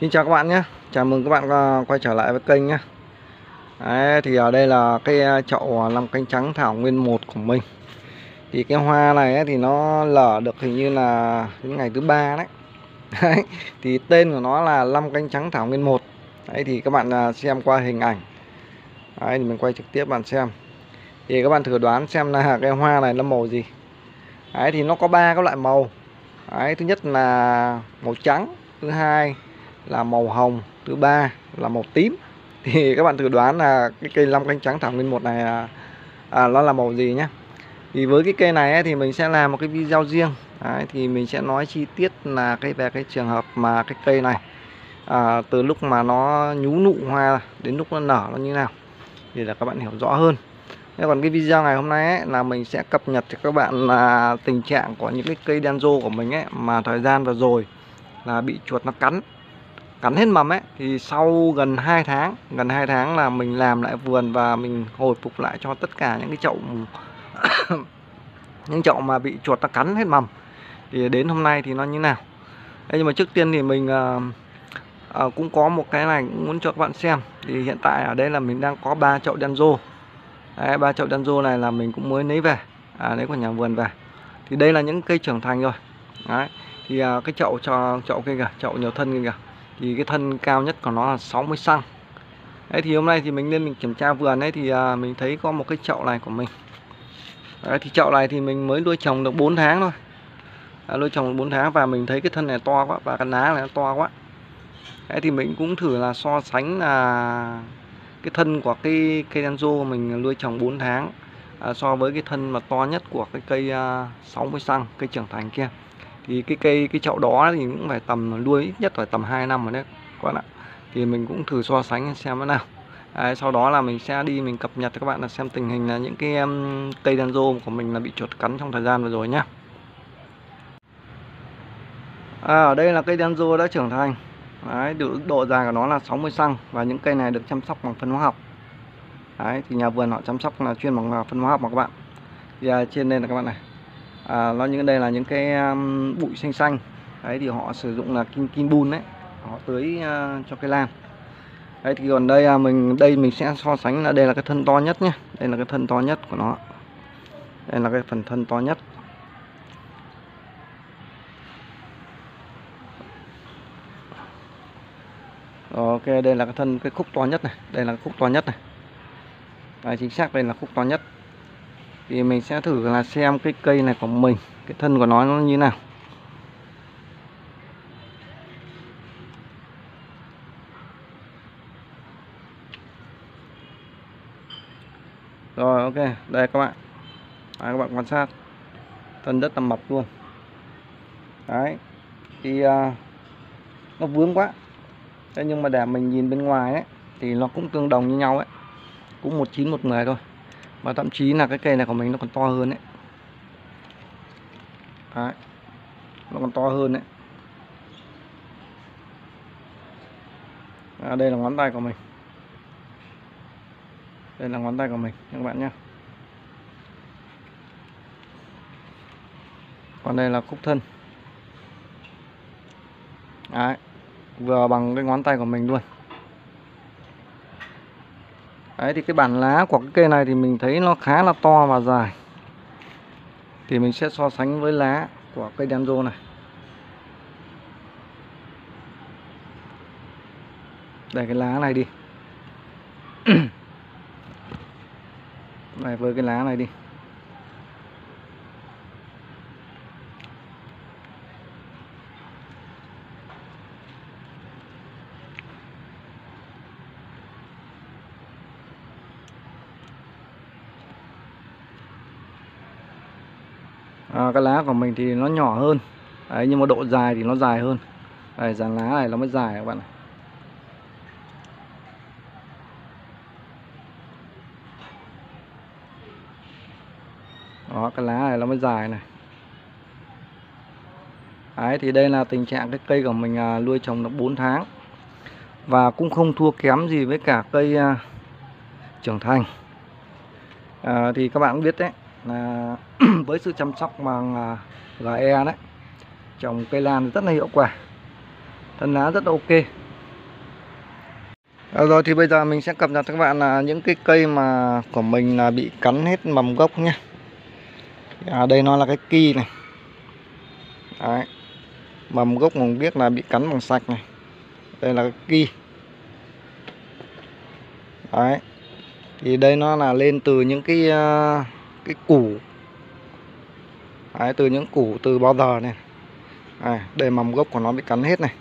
Xin chào các bạn nhé. Chào mừng các bạn à, quay trở lại với kênh nhé. Đấy, thì ở đây là cái à, chậu à, năm cánh trắng thảo nguyên 1 của mình. Thì cái hoa này ấy, thì nó lở được hình như là đến ngày thứ ba đấy. đấy thì tên của nó là năm cánh trắng thảo nguyên 1 đấy thì các bạn xem qua hình ảnh. Đấy thì mình quay trực tiếp bạn xem. Thì các bạn thử đoán xem là cái hoa này nó màu gì. Đấy thì nó có ba các loại màu. Đấy thứ nhất là màu trắng thứ hai là màu hồng thứ ba là màu tím. Thì các bạn thử đoán là cái cây long cánh trắng thảo nguyên một này à, à, nó là màu gì nhé thì với cái cây này ấy, thì mình sẽ làm một cái video riêng. Đấy, thì mình sẽ nói chi tiết là cái về cái trường hợp mà cái cây này à, từ lúc mà nó nhú nụ hoa đến lúc nó nở nó như nào thì là các bạn hiểu rõ hơn. Thế còn cái video ngày hôm nay ấy, là mình sẽ cập nhật cho các bạn là tình trạng của những cái cây đen rô của mình ấy mà thời gian vừa rồi là bị chuột nó cắn cắn hết mầm ấy thì sau gần 2 tháng gần 2 tháng là mình làm lại vườn và mình hồi phục lại cho tất cả những cái chậu những chậu mà bị chuột nó cắn hết mầm. Thì đến hôm nay thì nó như nào? Đấy, nhưng mà trước tiên thì mình uh, uh, cũng có một cái này cũng muốn cho các bạn xem. Thì hiện tại ở đây là mình đang có ba chậu đen rô. Ba chậu đen rô này là mình cũng mới lấy về à, lấy của nhà vườn về. Thì đây là những cây trưởng thành rồi. Đấy. thì uh, cái chậu cho chậu kia kìa chậu nhiều thân kia kìa thì cái thân cao nhất của nó là 60 xăng. Đấy thì hôm nay thì mình lên mình kiểm tra vườn ấy thì à, mình thấy có một cái chậu này của mình. Đấy thì chậu này thì mình mới nuôi trồng được 4 tháng thôi. À, Nuôi trồng được 4 tháng và mình thấy cái thân này to quá và cái lá này nó to quá. Đấy thì mình cũng thử là so sánh là cái thân của cái cây Danzo mình nuôi trồng 4 tháng à, so với cái thân mà to nhất của cái cây à, 60 xăng cây trưởng thành kia thì cái cây cái chậu đó thì cũng phải tầm nuôi ít nhất phải tầm 2 năm rồi đấy các bạn ạ. Thì mình cũng thử so sánh xem thế nào. Đấy, sau đó là mình sẽ đi mình cập nhật cho các bạn là xem tình hình là những cái um, cây đàn rô của mình là bị chuột cắn trong thời gian vừa rồi nhá. À, ở đây là cây đàn rô đã trưởng thành. Đấy, độ, độ dài của nó là 60 xăng và những cây này được chăm sóc bằng phân hóa học. Đấy, thì nhà vườn họ chăm sóc là chuyên bằng à, phân hóa học mà các bạn. Thì à, trên đây là các bạn này à, nó những đây là những cái um, bụi xanh xanh. Đấy thì họ sử dụng là kim kim bun đấy. Họ tưới uh, cho cây lan. Đấy thì còn đây à, mình đây mình sẽ so sánh là đây là cái thân to nhất nhé. Đây là cái thân to nhất của nó. Đây là cái phần thân to nhất. Ok đây là cái thân cái khúc to nhất này. Đây là cái khúc to nhất này. Đấy, chính xác đây là khúc to nhất thì mình sẽ thử là xem cái cây này của mình cái thân của nó nó như nào. Rồi ok đây các bạn. Đấy, các bạn quan sát. Thân rất là mập luôn. Đấy thì uh, nó vướng quá. Thế nhưng mà để mình nhìn bên ngoài ấy thì nó cũng tương đồng như nhau ấy. Cũng một chín một mười thôi và thậm chí là cái cây này của mình nó còn to hơn đấy đấy. Nó còn to hơn đấy à, đây là ngón tay của mình. Đây là ngón tay của mình các bạn nhé còn đây là khúc thân. Đấy. Vừa bằng cái ngón tay của mình luôn. Đấy, thì cái bản lá của cái cây này thì mình thấy nó khá là to và dài. Thì mình sẽ so sánh với lá của cây đen rô này. Đây, cái lá này đi. Này với cái lá này đi. À, cái lá của mình thì nó nhỏ hơn. Đấy, nhưng mà độ dài thì nó dài hơn. Đây, dàn lá này nó mới dài các bạn này đó cái lá này nó mới dài này. Đấy thì đây là tình trạng cái cây của mình à, nuôi trồng được 4 tháng. Và cũng không thua kém gì với cả cây à, trưởng thành. À, Thì các bạn cũng biết đấy Ờ, là với sự chăm sóc bằng GE đấy. Trồng cây lan rất là hiệu quả. Thân lá rất là ok. À, rồi thì bây giờ mình sẽ cập nhật các bạn là những cái cây mà của mình là bị cắn hết mầm gốc nhé à, đây nó là cái kỳ này. Đấy. mầm gốc mình biết là bị cắn bằng sạch này. Đây là cái kỳ Đấy. Thì đây nó là lên từ những cái uh, cái củ. Đấy, từ những củ từ bao giờ này. À, đây mầm gốc của nó bị cắn hết này.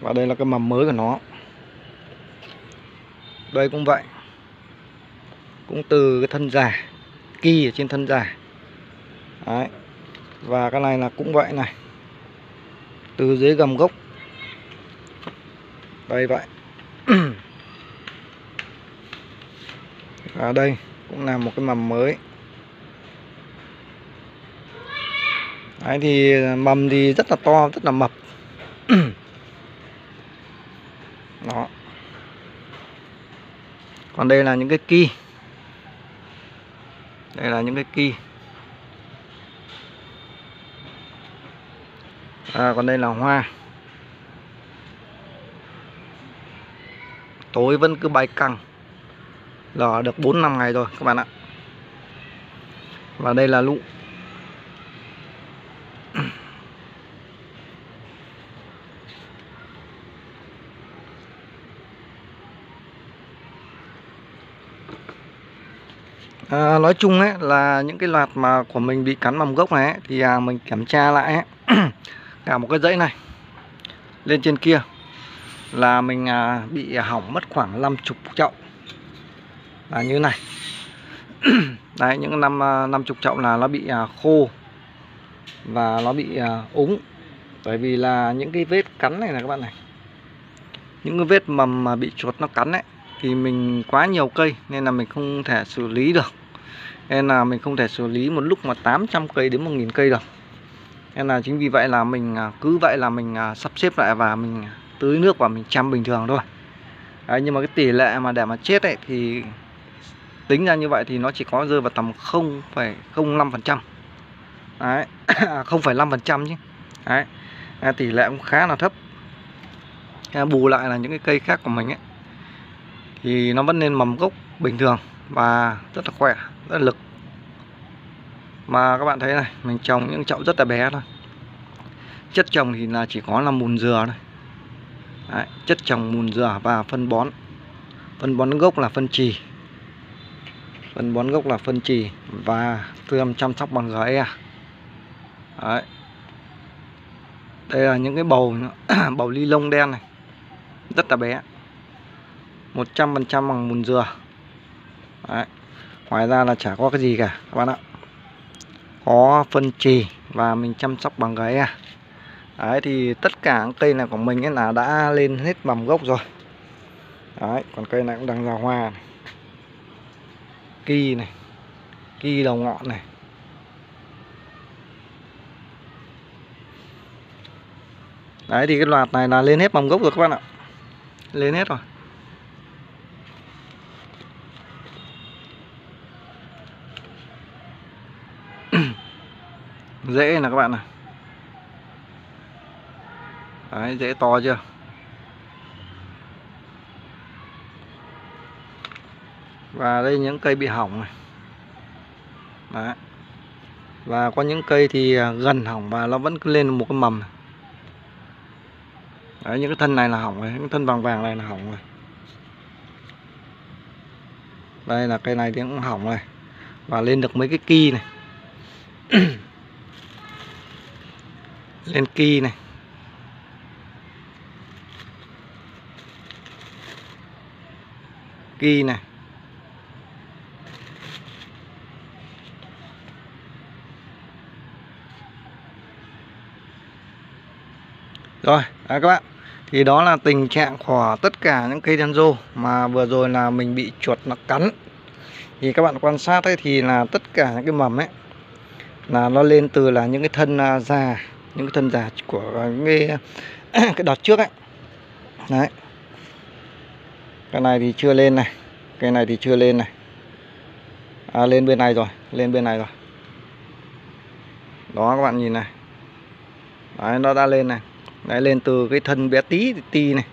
Và đây là cái mầm mới của nó. Đây cũng vậy. Cũng từ cái thân già kỳ ở trên thân già. Đấy. và cái này là cũng vậy này. Từ dưới gầm gốc. Đây vậy. À đây cũng là một cái mầm mới. Đấy thì ờ, mầm thì rất là to rất là mập. Đó. Còn đây là những cái ki. Đây là những cái ki. À, còn đây là hoa. Tối vẫn cứ bay căng lò được 4 năm ngày rồi các bạn ạ. Và đây là lũ À, nói chung ấy là những cái loạt mà của mình bị cắn mầm gốc này ấy, thì à, mình kiểm tra lại ấy, cả một cái dãy này lên trên kia là mình à, bị hỏng mất khoảng 50 chậu là như này. Đấy những năm à, năm chục trọng là nó bị à, khô và nó bị à, úng. Bởi vì là những cái vết cắn này là các bạn này. Những cái vết mầm mà bị chuột nó cắn ấy thì mình quá nhiều cây nên là mình không thể xử lý được. Nên là mình không thể xử lý một lúc mà 800 cây đến 1.000 cây được. Nên là chính vì vậy là mình cứ vậy là mình sắp xếp lại và mình tưới nước và mình chăm bình thường thôi. Đấy, nhưng mà cái tỷ lệ mà để mà chết ấy thì tính ra như vậy thì nó chỉ có rơi vào tầm 0,05% đấy 0,5% chứ đấy à, tỷ lệ cũng khá là thấp. À, bù lại là những cái cây khác của mình ấy thì nó vẫn nên mầm gốc bình thường và rất là khỏe rất là lực. Mà các bạn thấy này mình trồng những chậu rất là bé thôi. Chất trồng thì là chỉ có là mùn dừa thôi. Đấy, chất trồng mùn dừa và phân bón. Phân bón gốc là phân trì phân bón gốc là phân trì và tươm chăm sóc bằng GE à. Đấy. đây là những cái bầu bầu ly lông đen này. Rất là bé. 100% bằng mùn dừa. Đấy. ngoài ra là chả có cái gì cả, các bạn ạ. Có phân trì và mình chăm sóc bằng GE à. Đấy, thì tất cả cây này của mình ấy là đã lên hết mầm gốc rồi. Đấy, còn cây này cũng đang ra hoa này kỳ này kỳ đầu ngọn này. Đấy, thì cái loạt này là lên hết mầm gốc rồi các bạn ạ. Lên hết rồi. Dễ là các bạn này đấy, dễ to chưa? Và đây những cây bị hỏng này. Đấy. và có những cây thì à, gần hỏng và nó vẫn cứ lên một cái mầm. Đấy, những cái thân này là hỏng rồi những thân vàng vàng này là hỏng rồi. Đây là cây này thì cũng hỏng này và lên được mấy cái ki này. Lên ki này. Ki này. Rồi à, các bạn. Thì đó là tình trạng của tất cả những cây đen rô Mà vừa rồi là mình bị chuột nó cắn. Thì các bạn quan sát ấy thì là tất cả những cái mầm ấy Là nó lên từ là những cái thân à, già Những cái thân già của những cái, cái đọt trước ấy. Đấy. Cái này thì chưa lên này Cái này thì chưa lên này. À, Lên bên này rồi Lên bên này rồi. Đó các bạn nhìn này. Đấy nó đã lên này. Đấy, lên từ cái thân bé tí tí này.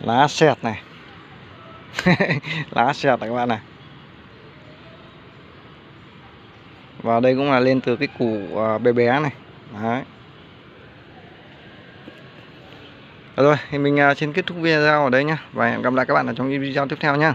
Lá sẹt này. Lá sẹt này các bạn này. Và đây cũng là lên từ cái củ uh, bé bé này. Đấy. Rồi thì mình uh, xin kết thúc video ở đây nhé và hẹn gặp lại các bạn ở trong video tiếp theo nhá.